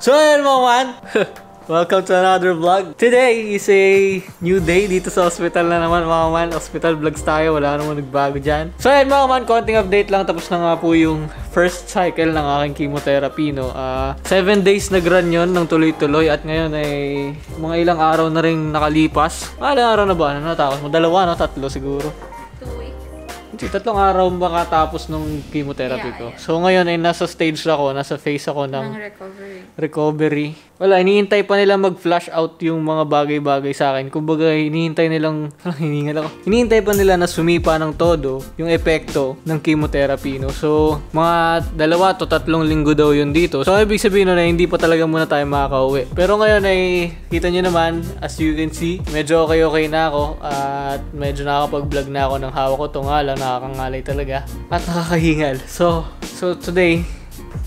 So ayun mga man, welcome to another vlog. Today is a new day dito sa hospital na naman mga man. Hospital vlogs tayo, wala naman nagbago dyan. So ayun mga man, konting update lang. Tapos na nga po yung first cycle ng aking chemotherapy. No? Seven days nag-run yun ng tuloy-tuloy at ngayon ay mga ilang araw na rin nakalipas. Ah, araw na ba? Ano natapos mo? Dalawa, no? Tatlo siguro. Tatlong araw makatapos nung chemotherapy Yeah, ko. yeah. So ngayon ay nasa stage ako, nasa phase ako ng Ng recovery. recovery. Wala, iniintay pa nila mag-flash out yung mga bagay-bagay sa akin. Kumbaga, hinihintay nilang, hiningal ako. Hinihintay pa nila na sumipa ng todo yung epekto ng chemotherapy, no? So, mga dalawa to tatlong linggo daw yun dito. So, ibig sabihin na hindi pa talaga muna tayo makakauwi. Pero ngayon ay, kita nyo naman, as you can see, medyo okay-okay na ako. At medyo nakakapag-vlog na ako ng hawak ko. Ito nga lang, nakakangalay talaga. At nakakahingal. So, so today,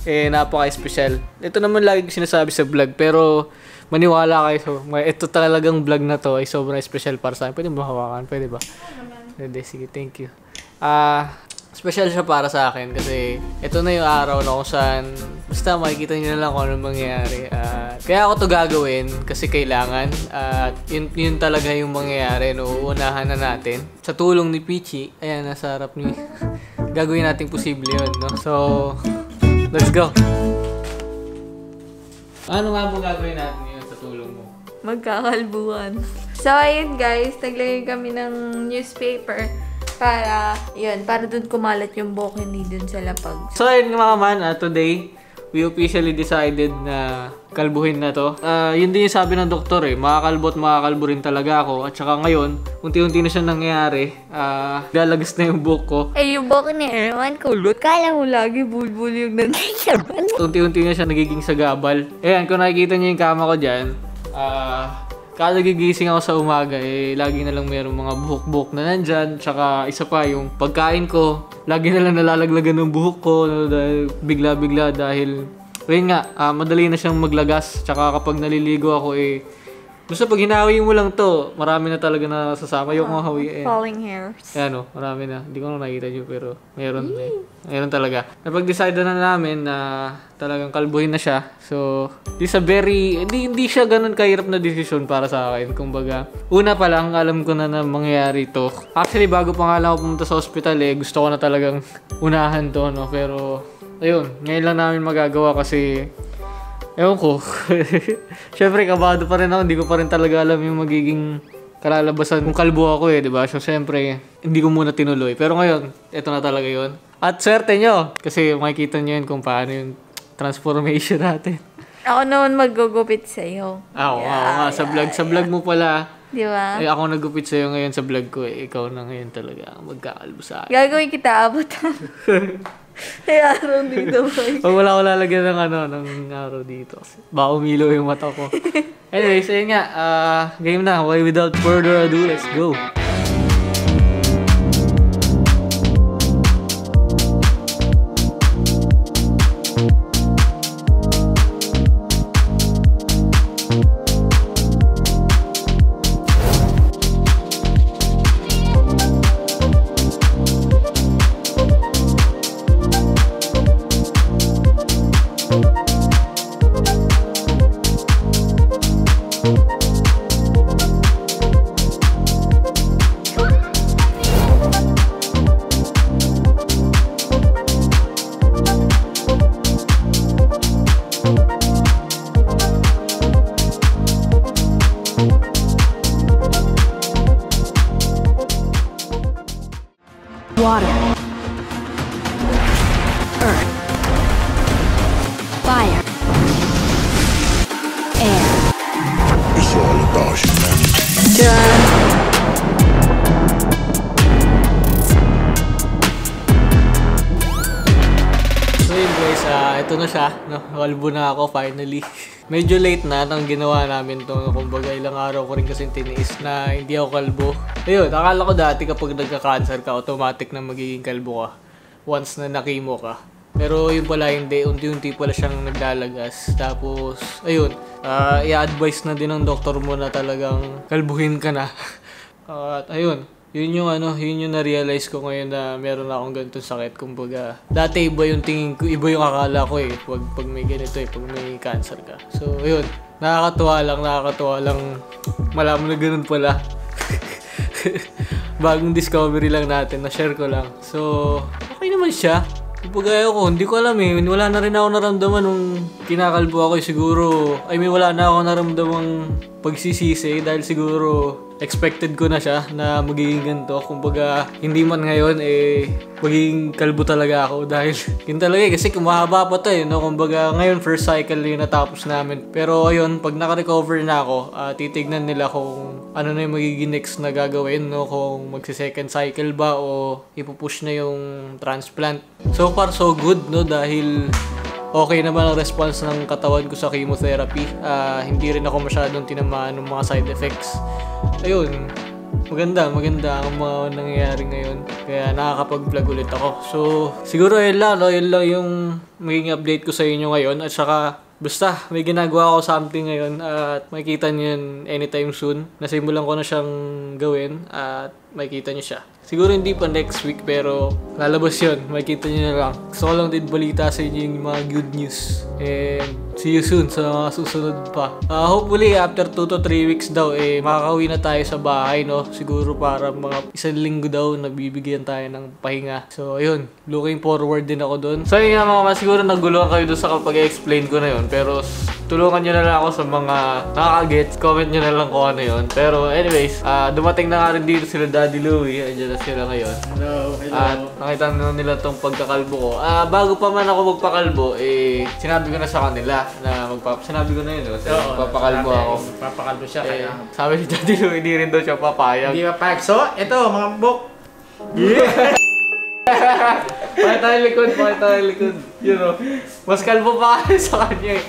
eh napaka-special. Ito naman lagi sinasabi sa vlog pero maniwala kayo so, may ito talagang vlog na to ay sobrang special para sa akin. Pwede mo hawakan? Pwede ba? Pwede, sige, thank you. Ah, special siya para sa akin kasi ito na yung araw na kung saan basta makikita niyo na lang kung ano mangyayari. Ah, kaya ako to gagawin kasi kailangan at yun, yun talaga yung mangyayari no uunahan na natin sa tulong ni Peachy ayan nasa harap ni gagawin nating posible yun no so Let's go. Ano nga po gagawin natin ngayon sa tulong mo? Magkakalbuhan. So, ayun guys, naglagay kami ng newspaper para, yun, para dun kumalat yung buhok, hindi dun sa lapag. So ayun mga man, ah, today, we officially decided na kalbuhin na to. Ah, yun din yung sabi ng doktor eh, makakalbo at makakalbo rin talaga ako. At saka ngayon, unti-unti na siya nangyayari. Ah, lalagas na yung buhok ko. Eh, yung buhok ni Erwan, kulot. Kala mo lagi bulbul yung nangyayari. Unti-unti na siya nagiging sagabal. Ayan, kung nakikita niyo yung kama ko dyan, ah, kada gigising ako sa umaga, eh, lagi na lang mayroong mga buhok-buhok na nandyan. Tsaka isa pa, yung pagkain ko, lagi na lang nalalaglagan ng buhok ko no, dahil bigla-bigla dahil, ayun nga, ah, madali na siyang maglagas. Tsaka kapag naliligo ako, eh, basta pag hinawi mo lang to, marami na talaga na sasama. Yung mga hawi, eh. Falling hairs. Ayan o, marami na. Hindi ko na nakita nyo, pero meron eh. Meron talaga. Napag-decide na namin na talagang kalbuhin na siya. So, this a very, hindi, hindi siya ganun kahirap na desisyon para sa akin. Kumbaga, una pa lang, alam ko na na mangyayari to. Actually, bago pa nga lang ako pumunta sa hospital eh, gusto ko na talagang unahan to, no? Pero, ayun, ngayon lang namin magagawa kasi Ewan ko. Siyempre, kabado pa rin ako. Hindi ko pa rin talaga alam yung magiging kalalabasan kung kalbo ako eh, di ba? So, siyempre, hindi ko muna tinuloy. Pero ngayon, ito na talaga yun. At swerte nyo! Kasi makikita nyo yun kung paano yung transformation natin. Ako naman magugupit sa'yo. Ah, Oo, oo nga. Sa vlog, sa vlog mo pala. Di ba? Eh, ako nagupit sa'yo ngayon sa vlog ko eh. Ikaw na ngayon talaga magkakalbo sa akin. Gagawin kita abot. Ay, araw dito, boy. Pag wala ko lalagyan ng ano, ng araw dito. Baka umilaw yung mata ko. Anyways, ayun nga. ah, game na. Why without further ado, let's go. Na siya. No? Kalbo na ako finally. Medyo late na nang ginawa namin to. Kumbaga ilang araw ko rin kasi tiniis na hindi ako kalbo. Ayun, akala ko dati kapag nagka-cancer ka, automatic na magiging kalbo ka. Once na nakimo ka. Pero yun pala hindi, unti-unti pala siyang naglalagas. Tapos, ayun, ah i-advise na din ng doktor mo na talagang kalbuhin ka na. At ayun, Yun yung ano, yun yung na-realize ko ngayon na meron akong ganitong sakit. Kumbaga, dati iba yung tingin ko, iba yung akala ko eh. Pag, pag may ganito eh, pag may cancer ka. So, yun. Nakakatuwa lang, nakakatuwa lang malaman na ganun pala. Bagong discovery lang natin, na-share ko lang. So, okay naman siya. Kumbaga ako, hindi ko alam eh. Wala na rin ako naramdaman nung kinakalbo ako eh. Siguro, I mean, wala na ako naramdamang pagsisisi dahil siguro expected ko na siya na magiging ganito. Kumbaga, hindi man ngayon eh, magiging kalbo talaga ako dahil yun talaga eh, kasi kumahaba pa to eh, no? Kumbaga, ngayon first cycle yung natapos namin. Pero ayun, pag naka-recover na ako, ah, titignan nila kung ano na yung magiging next na gagawin, no? Kung magsi-second cycle ba o ipupush na yung transplant. So far, so good, no? Dahil okay naman ang response ng katawan ko sa chemotherapy. Ah, hindi rin ako masyadong tinamaan ng mga side effects. Ayun, maganda, maganda ang mga nangyayari ngayon. Kaya nakakapag-vlog ulit ako. So, siguro yun lang, no? Yun lang yung magiging update ko sa inyo ngayon. At saka, basta, may ginagawa ako something ngayon at makikita niyo yun anytime soon. Nasimulan ko na siyang gawin at makikita niyo siya. Siguro hindi pa next week pero lalabas yun. Makikita niyo na lang. Gusto ko lang din balita sa inyo yung mga good news. And see you soon sa mga susunod pa. Ah, hopefully after 2 to 3 weeks daw eh makakauwi na tayo sa bahay no. Siguro para mga isang linggo daw nabibigyan tayo ng pahinga. So ayun, looking forward din ako doon. So yun nga mga siguro naguluhan kayo doon sa kapag explain ko na yun. Pero tulungan nyo na lang ako sa mga nakaka-gets. Comment nyo na lang kung ano yun. Pero anyways, ah, dumating na nga rin dito sila Daddy Louie. Andiyan na sila ngayon. Hello, hello. At nakita na nila tong pagkakalbo ko. Ah, bago pa man ako magpakalbo, eh, sinabi ko na sa kanila na magpa sinabi ko na yun, no? Oo, magpapakalbo sabi, ako. Magpapakalbo siya. Eh, kaya, sabi ni Daddy Louie, hindi rin daw siya papayag. hindi pa payag. So, ito, mga buk. Pakita tayo likod, pakita tayo likod. Yun o. Mas kalbo pa kasi sa kanya eh.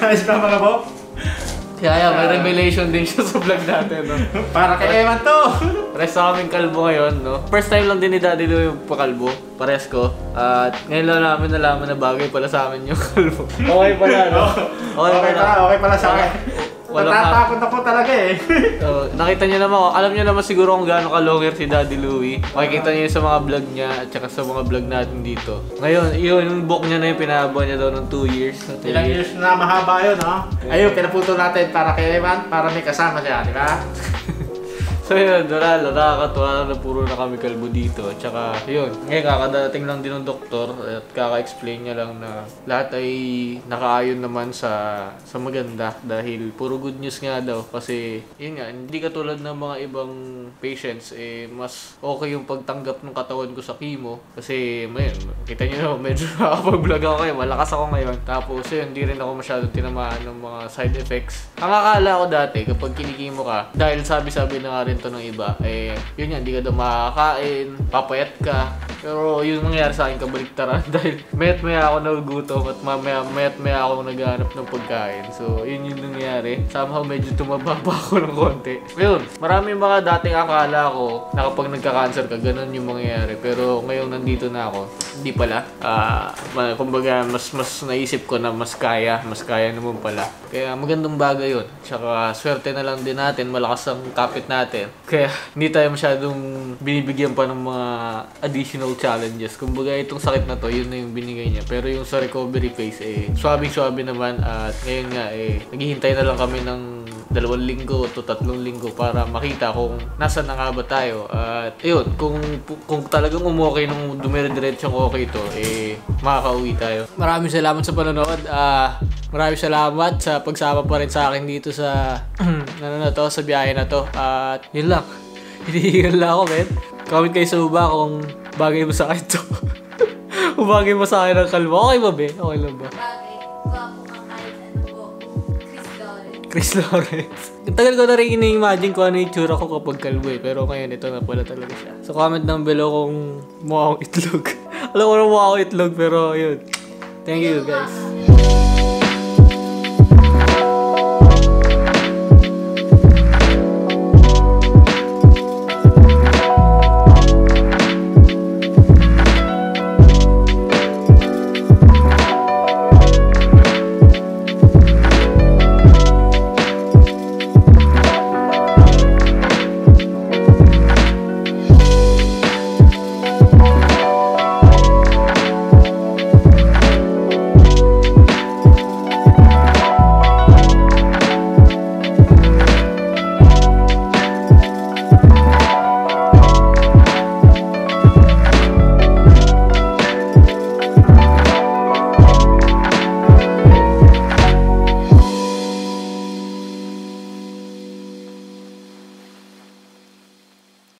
Ayos pa mga buk. Kaya may revelation din siya sa vlog natin, no? Para kay Eman to. Pares sa kaming kalbo ngayon, no? First time lang din ni Daddy Lou yung pakalbo. Pares ko. At ngayon lang namin nalaman na bagay pala sa amin yung kalbo. Okay pala, no? Okay, pala, okay pala sa akin. Walang Natatakot ako talaga eh. So, nakita niyo naman, oh, alam niyo naman siguro kung gaano ka-longer si Daddy Louie. Makikita niyo sa mga vlog niya at saka sa mga vlog natin dito. Ngayon, yun, yung book niya na yung pinahabang niya daw ng 2 years. Na two Ilang years na mahaba yun, no? Ayun, pinaputo natin para kay Eman, para may kasama siya, di ba? So yun, wala lang, nakakatuwa na puro na kami kalbo dito. At saka, yun, ngayon kakadating lang din ng doktor at kaka-explain niya lang na lahat ay nakaayon naman sa sa maganda dahil puro good news nga daw. Kasi, yun nga, hindi katulad ng mga ibang patients, eh, mas okay yung pagtanggap ng katawan ko sa chemo. Kasi, mayroon, kita niyo naman, medyo nakapag-vlog ako ngayon, malakas ako ngayon. Tapos, yun, hindi rin ako masyadong tinamaan ng mga side effects. Ang akala ko dati, kapag kinikimo ka, dahil sabi-sabi na nga rin to ng iba, eh, yun yan, hindi ka daw makakain, papayat ka. Pero yung nangyari sa akin, kabaliktaran. dahil mayat maya ako nagugutom at mamaya mayat maya ako naghahanap ng pagkain. So, yun yung nangyari. Somehow, medyo tumaba pa ako ng konti. Yun, marami mga dating akala ko na kapag nagka-cancer ka, ganun yung mangyayari. Pero ngayon nandito na ako, hindi pala. Ma- kumbaga, mas mas naisip ko na mas kaya, mas kaya naman pala. Kaya magandang bagay yun. Tsaka swerte na lang din natin, malakas ang kapit natin. Kaya hindi tayo masyadong binibigyan pa ng mga additional challenges. Kumbaga itong sakit na to, yun na yung binigay niya. Pero yung sa recovery phase, eh, swabing-swabe naman. At ngayon nga, eh, naghihintay na lang kami ng dalawang linggo to tatlong linggo para makita kung nasa na nga ba tayo. At yun, kung, kung talagang umokay nung dumire-diretso okay to, eh, makakauwi tayo. Maraming salamat sa panonood. Ah, maraming salamat sa pagsama pa rin sa akin dito sa, ano na to, sa biyahe na to. At yun lang. Hinihingal lang ako, men. Comment kayo sa baba kung bagay mo sa akin to. bagay mo sa akin ang kalma. Okay ba, be? Okay lang ba? Bagay, gwapo ka kahit ano po. Chris Lawrence. Chris Lawrence. Tagal ko na rin ini-imagine kung ano yung tsura ko kapag kalbo eh. Pero ngayon, ito na pala talaga siya. So, comment down below kung mukha akong itlog. Alam ko na mukha akong itlog, pero yun. Thank you, guys.